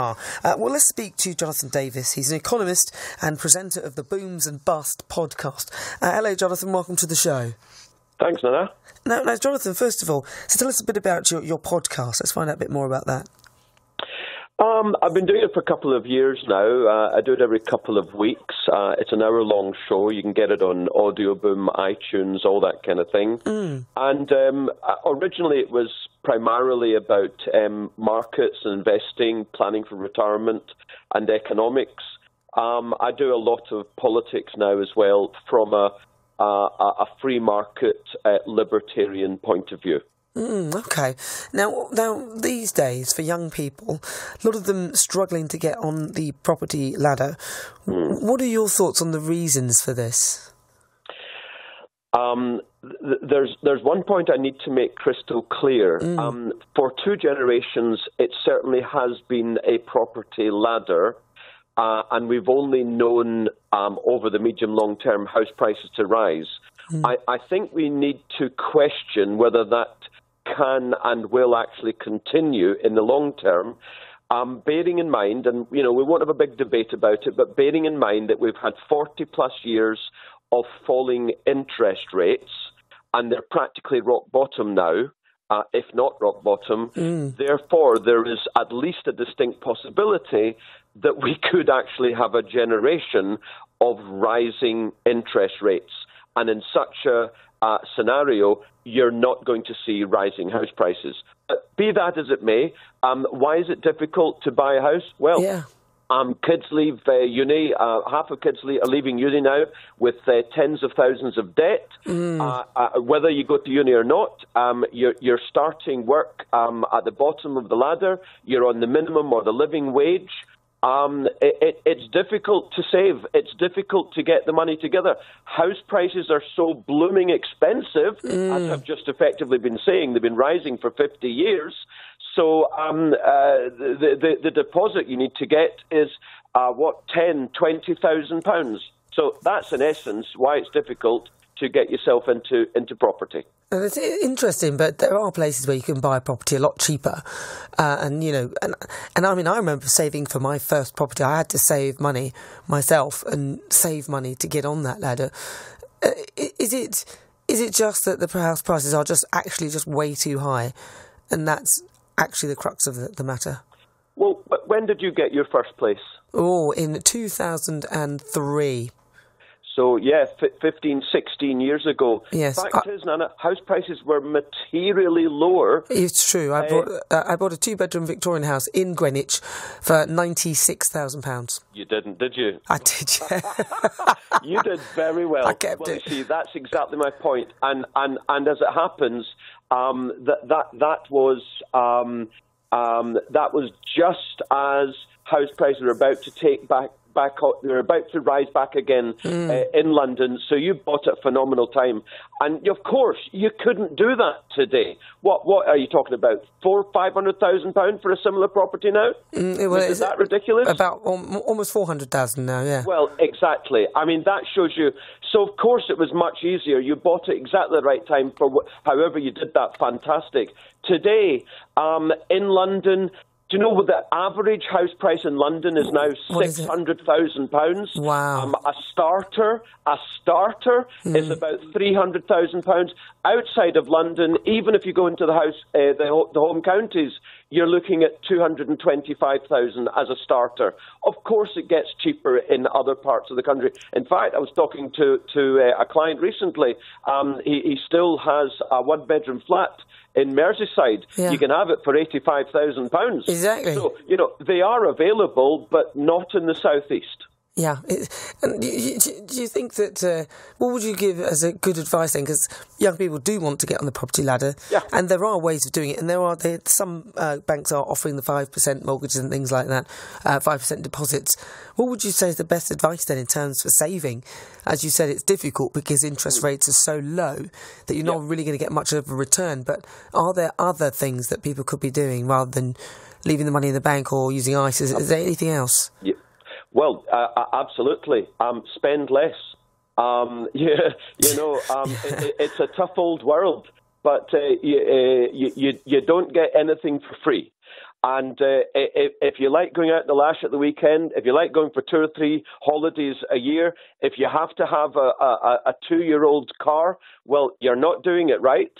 Uh, well, let's speak to Jonathan Davis. He's an economist and presenter of the Booms and Bust podcast. Uh, hello, Jonathan. Welcome to the show. Thanks, Nana. Now, now, Jonathan, first of all, so tell us a bit about your, your podcast. Let's find out a bit more about that. Um, I've been doing it for a couple of years now. Uh, I do it every couple of weeks. Uh, it's an hour long show. You can get it on Audio Boom, iTunes, all that kind of thing. Mm. And um, uh, originally it was primarily about um, markets, and investing, planning for retirement, and economics. Um, I do a lot of politics now as well from a, a, a free market uh, libertarian point of view. Mm, okay. Now, now these days, for young people, a lot of them struggling to get on the property ladder. Mm. What are your thoughts on the reasons for this? Um, there's there's one point I need to make crystal clear. Mm. Um, for two generations, it certainly has been a property ladder, uh, and we've only known um, over the medium long term house prices to rise. Mm. I, I think we need to question whether that can and will actually continue in the long term. Um, bearing in mind, and you know, we won't have a big debate about it, but bearing in mind that we've had 40 plus years of falling interest rates, and they're practically rock bottom now, uh, if not rock bottom. Mm. Therefore, there is at least a distinct possibility that we could actually have a generation of rising interest rates. And in such a, uh, scenario, you're not going to see rising house prices. But be that as it may, um, why is it difficult to buy a house? Well, yeah. Um, kids leave uh, uni. Uh, half of kids are leaving uni now with uh, tens of thousands of debt. Mm. Uh, uh, whether you go to uni or not, um, you're, you're, starting work um, at the bottom of the ladder. You're on the minimum or the living wage. Um, it, it, it's difficult to save. It's difficult to get the money together. House prices are so blooming expensive, mm. as I've just effectively been saying. They've been rising for 50 years. So um, uh, the, the, the, deposit you need to get is uh, what, 10, 20,000 pounds. So that's in essence why it's difficult to get yourself into into property. it's interesting, but there are places where you can buy property a lot cheaper, uh, and you know, and and I mean, I remember saving for my first property. I had to save money myself and save money to get on that ladder. Uh, is it is it just that the house prices are just actually just way too high, and that's actually the crux of the, the matter? Well, when did you get your first place? Oh, in two thousand and three. So, yeah, 15, 16 years ago. Yes. Fact uh, is, Nana, house prices were materially lower. It's true. I, uh, bought, uh, I bought a two bedroom Victorian house in Greenwich for £96,000. You didn't, did you? I did, yeah. you did very well. I kept well, it. see, that's exactly my point. And, and, and as it happens, um, that, that, that was. Um, um, that was just as house prices were about to take back back. up, They're about to rise back again mm. uh, in London. So you bought at a phenomenal time, and of course you couldn't do that today. What what are you talking about? Four five hundred thousand pounds for a similar property now? Mm, well, is, is that ridiculous? About almost four hundred thousand now. Yeah. Well, exactly. I mean that shows you. So of course it was much easier. You bought it exactly the right time for however you did that. Fantastic. Today um, in London, do you know what the average house price in London is now six hundred thousand pounds? Wow! Um, a starter, a starter mm. is about three hundred thousand pounds. Outside of London, even if you go into the house, uh, the, the home counties, you're looking at two hundred and twenty-five thousand as a starter. Of course, it gets cheaper in other parts of the country. In fact, I was talking to to uh, a client recently. Um, he, he still has a one-bedroom flat in Merseyside, yeah. you can have it for eighty-five thousand pounds. Exactly. So you know they are available, but not in the southeast. Yeah, and do you, do you think that uh, what would you give as a good advice then? Because young people do want to get on the property ladder, yeah. and there are ways of doing it. And there are there, some uh, banks are offering the five percent mortgages and things like that, uh, five percent deposits. What would you say is the best advice then in terms for saving? As you said, it's difficult because interest mm. rates are so low that you're not really going to get much of a return. But are there other things that people could be doing rather than leaving the money in the bank or using ISAs? Is, is there anything else? Yeah. Well, uh, uh, absolutely. Um, spend less. Um, you, you know, um, it, it's a tough old world, but uh, you, uh, you, you, don't get anything for free. And uh, if, if you like going out the lash at the weekend, if you like going for two or three holidays a year, if you have to have a, a, a two year old car, well, you're not doing it right.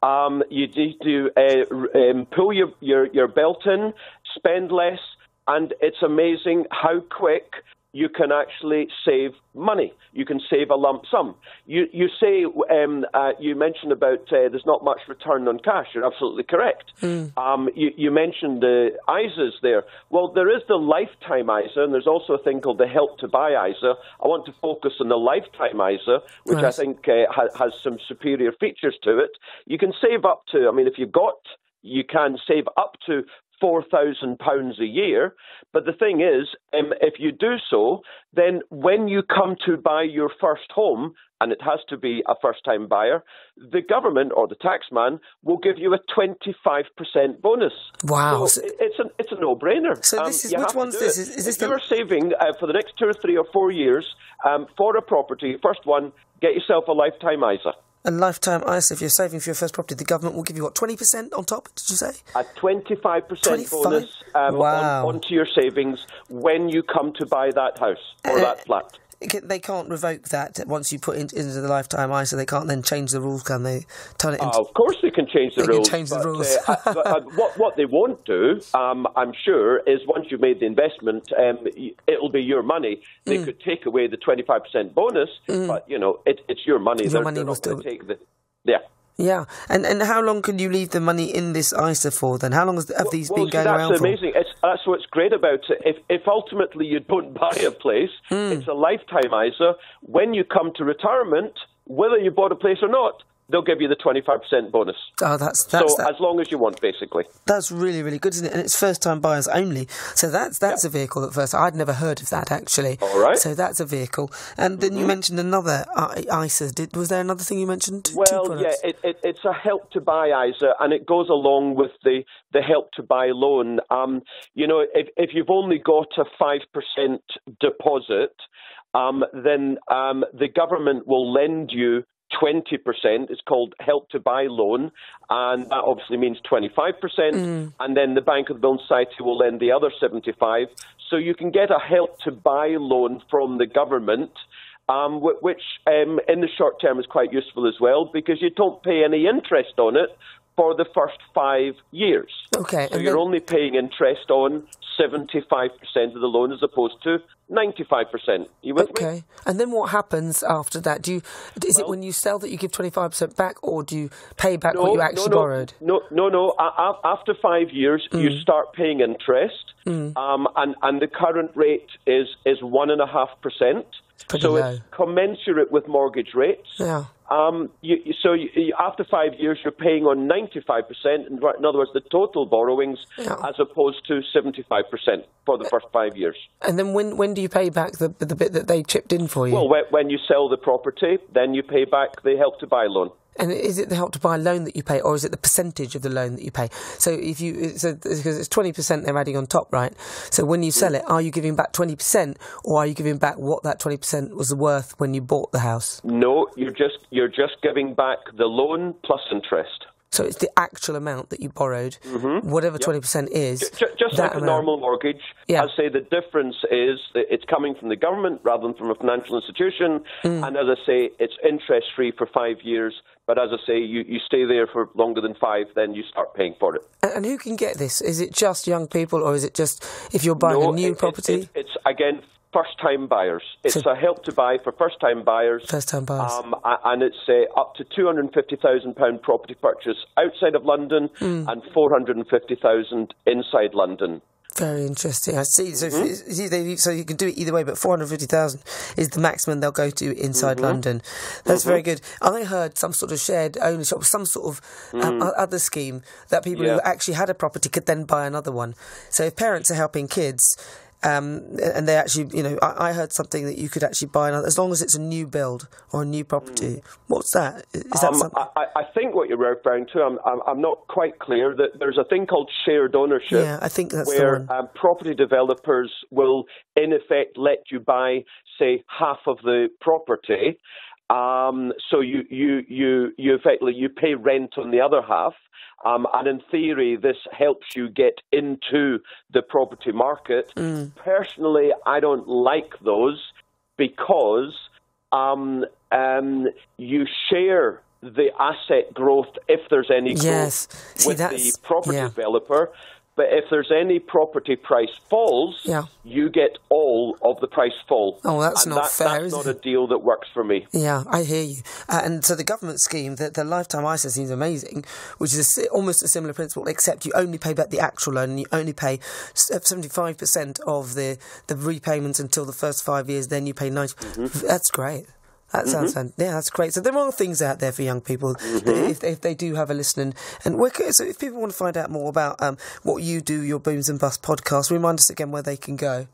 Um, you need to uh, um, pull your, your, your belt in, spend less, and it's amazing how quick you can actually save money. You can save a lump sum. You you say um, uh, you mentioned about uh, there's not much return on cash. You're absolutely correct. Mm. Um, you, you, mentioned the ISAs there. Well, there is the lifetime ISA, and there's also a thing called the Help to Buy ISA. I want to focus on the lifetime ISA, which right. I think uh, ha- has some superior features to it. You can save up to. I mean, if you've got you can save up to £4,000 a year. But the thing is, um, if you do so, then when you come to buy your first home, and it has to be a first time buyer, the government or the taxman will give you a 25% bonus. Wow. So it's, a, it's a no brainer. So, this um, is, which one's this? Is, is this if the... you're saving uh, for the next two or three or four years um, for a property, first one, get yourself a lifetime ISA a lifetime ISA, if you're saving for your first property, the government will give you what twenty percent on top? Did you say a twenty-five percent bonus um, wow. on, onto your savings when you come to buy that house or uh, that flat? They can't revoke that once you put it into the lifetime ISA. They can't then change the rules, can they? Turn it. Into, uh, of course, they can change the they rules. Can change but, the rules. uh, but, uh, what what they won't do, um, I'm sure, is once you've made the investment, um, it'll be your money. They mm. could take away the 25% bonus, mm. but you know, it, it's your money. Your they're, money they're will still take the. Yeah. Yeah, and and how long can you leave the money in this ISA for? Then how long has, have these well, been going that's around That's amazing. It's, that's what's great about it. If if ultimately you don't buy a place, mm. it's a lifetime ISA. When you come to retirement, whether you bought a place or not, they'll give you the 25% bonus. Oh, that's, that's so that. as long as you want, basically. That's really, really good, isn't it? And it's first-time buyers only. So that's that's a vehicle at first. I'd never heard of that actually. All right. So that's a vehicle. And then mm-hmm. you mentioned another ISA. Did, was there another thing you mentioned? Well, yeah, it, it, it's a help to buy ISA, and it goes along with the the help to buy loan. Um, you know, if if you've only got a five percent deposit. Um, then um, the government will lend you 20%. is called Help to Buy loan, and that obviously means 25%. Mm. And then the Bank of the Building Society will lend the other 75. So you can get a Help to Buy loan from the government. Um, which um, in the short term is quite useful as well because you don't pay any interest on it for the first five years. Okay. So you're then... only paying interest on 75% of the loan as opposed to 95%. You with okay. me? And then what happens after that? Do you is well, it when you sell that you give 25% back or do you pay back no, what you actually no, no, borrowed? No, no, no. After 5 years mm. you start paying interest mm. um, and and the current rate is is 1.5%. So low. it's commensurate with mortgage rates. Yeah. Um, you, so you, after five years, you're paying on 95%, in other words, the total borrowings, yeah. as opposed to 75% for the first five years. And then when, when do you pay back the, the bit that they chipped in for you? Well, when, when you sell the property, then you pay back the Help to Buy loan. And is it the help to buy loan that you pay, or is it the percentage of the loan that you pay? So if you, so because it's twenty percent they're adding on top, right? So when you sell it, are you giving back twenty percent, or are you giving back what that twenty percent was worth when you bought the house? No, you're just you're just giving back the loan plus interest. So it's the actual amount that you borrowed, mm-hmm. whatever twenty yep. percent is. Just, just like amount. a normal mortgage. Yeah. I say the difference is it's coming from the government rather than from a financial institution, mm. and as I say, it's interest free for five years. But as I say, you, you stay there for longer than five, then you start paying for it. And, and who can get this? Is it just young people, or is it just if you're buying no, a new it, property? It, it, it's again first time buyers. It's so, a help to buy for first time buyers. First time buyers. Um, and it's uh, up to £250,000 property purchase outside of London mm. and 450000 inside London. Very interesting. I see. So, mm-hmm. so you can do it either way, but four hundred fifty thousand is the maximum they'll go to inside mm-hmm. London. That's mm-hmm. very good. I heard some sort of shared ownership, some sort of um, other scheme that people yeah. who actually had a property could then buy another one. So if parents are helping kids, um, and they actually, you know, I, I, heard something that you could actually buy another, as long as it's a new build or a new property. Mm. What's that? Is that um, something? I, I, think what you're referring to, I'm, I'm, I'm, not quite clear. That there's a thing called shared ownership. Yeah, I think that's where um, property developers will, in effect, let you buy, say, half of the property. Um, so you, you, you, you effectively you pay rent on the other half. Um, and in theory, this helps you get into the property market. Mm. Personally, I don't like those because um, um, you share the asset growth if there's any growth yes. See, with the property yeah. developer. But if there's any property price falls, yeah. you get all of the price fall. Oh, that's and not that, fair. That's not it? a deal that works for me. Yeah, I hear you. Uh, and so the government scheme, the, the lifetime ISA seems amazing, which is a, almost a similar principle, except you only pay back the actual loan and you only pay 75% of the, the repayments until the first five years, then you pay 90 mm-hmm. That's great. That sounds mm-hmm. yeah, that's great. So there are things out there for young people mm-hmm. if, if they do have a listen. And so if people want to find out more about um, what you do, your Booms and Bust podcast, remind us again where they can go.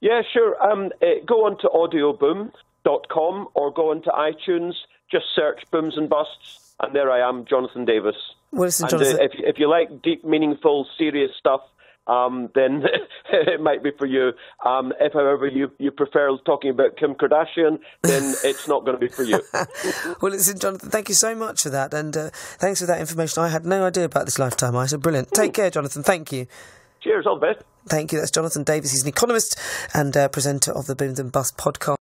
Yeah, sure. Um, uh, go on to audioboom.com or go on to iTunes. Just search Booms and Busts, and there I am, Jonathan Davis. Well, listen, and, Jonathan. Uh, if, if you like deep, meaningful, serious stuff, um, then it might be for you. Um, if, however, you, you prefer talking about Kim Kardashian, then it's not going to be for you. well, listen, Jonathan, thank you so much for that, and uh, thanks for that information. I had no idea about this lifetime ISA. Brilliant. Take care, Jonathan. Thank you. Cheers. All the best. Thank you. That's Jonathan Davis. He's an economist and uh, presenter of the Booms and Bust podcast.